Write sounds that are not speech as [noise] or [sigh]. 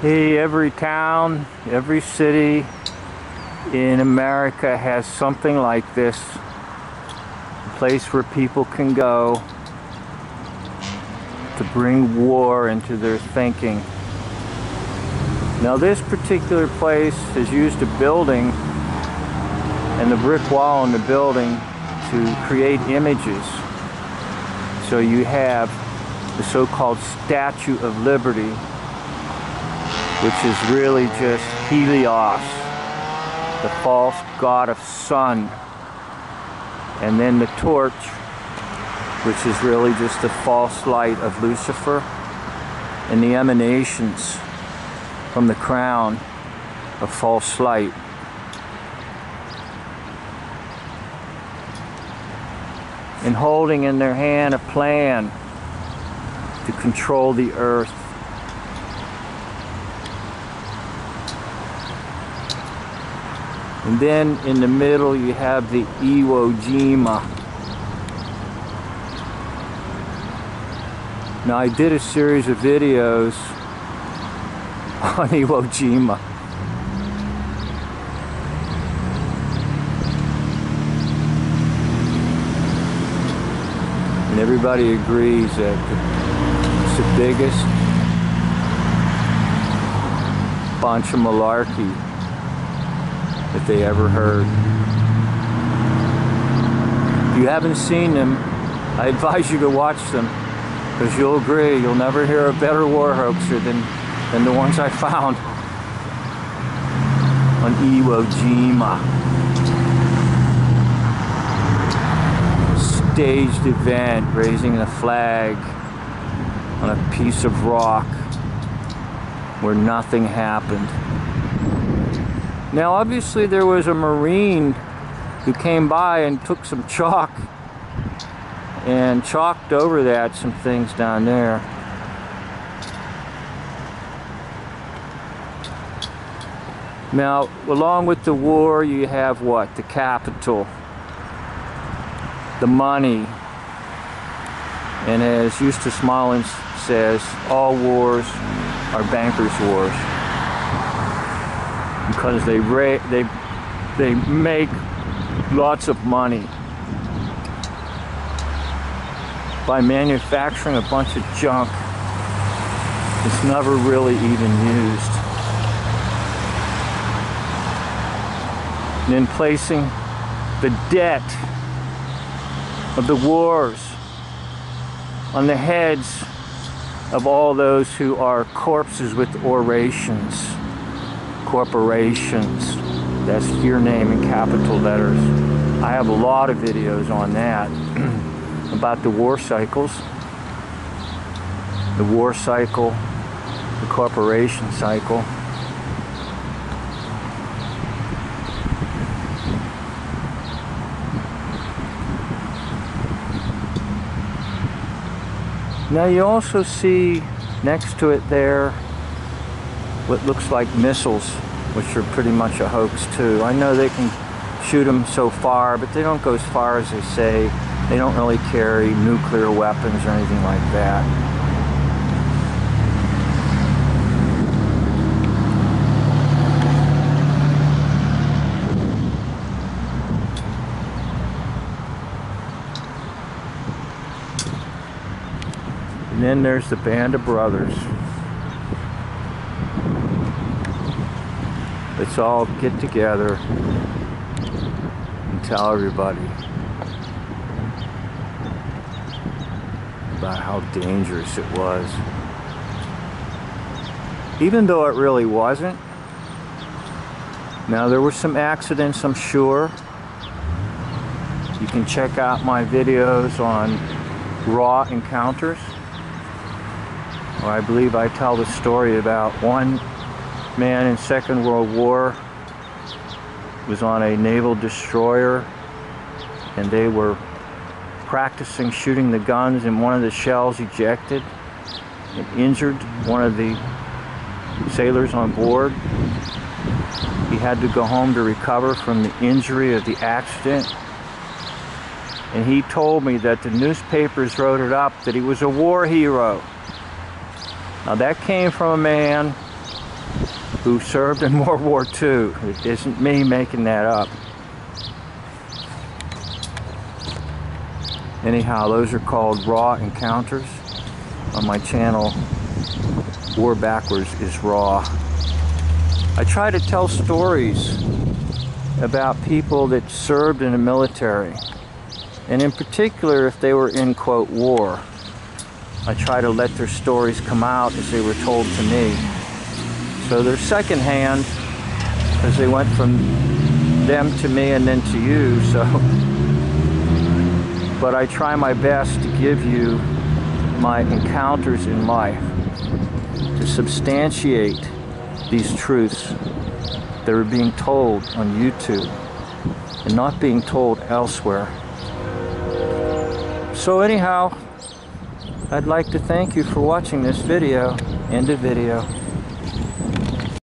Hey, every town, every city in America has something like this. A place where people can go to bring war into their thinking. Now this particular place has used a building and the brick wall in the building to create images. So you have the so-called Statue of Liberty which is really just Helios, the false god of sun. And then the torch, which is really just the false light of Lucifer, and the emanations from the crown of false light. And holding in their hand a plan to control the earth And then in the middle you have the Iwo Jima. Now I did a series of videos [laughs] on Iwo Jima. And everybody agrees that it's the biggest bunch of malarkey if they ever heard. If you haven't seen them, I advise you to watch them because you'll agree you'll never hear a better war hoaxer than, than the ones I found on Iwo Jima. Staged event raising a flag on a piece of rock where nothing happened. Now obviously there was a Marine who came by and took some chalk and chalked over that some things down there. Now, along with the war, you have what? The capital, the money, and as Eustace Mullins says, all wars are bankers' wars because they they they make lots of money by manufacturing a bunch of junk that's never really even used. And then placing the debt of the wars on the heads of all those who are corpses with orations corporations. That's your name in capital letters. I have a lot of videos on that [clears throat] about the war cycles, the war cycle, the corporation cycle. Now you also see next to it there what looks like missiles, which are pretty much a hoax too. I know they can shoot them so far, but they don't go as far as they say. They don't really carry nuclear weapons or anything like that. And then there's the Band of Brothers. Let's all get together and tell everybody about how dangerous it was. Even though it really wasn't. Now there were some accidents, I'm sure. You can check out my videos on raw encounters. I believe I tell the story about one man in Second World War was on a naval destroyer and they were practicing shooting the guns and one of the shells ejected and injured one of the sailors on board. He had to go home to recover from the injury of the accident. And he told me that the newspapers wrote it up that he was a war hero. Now that came from a man who served in [laughs] World War II. It isn't me making that up. Anyhow, those are called raw encounters. On my channel, War Backwards is raw. I try to tell stories about people that served in the military, and in particular, if they were in quote war. I try to let their stories come out as they were told to me. So they're secondhand as they went from them to me and then to you. So, but I try my best to give you my encounters in life to substantiate these truths that are being told on YouTube and not being told elsewhere. So anyhow, I'd like to thank you for watching this video, end of video.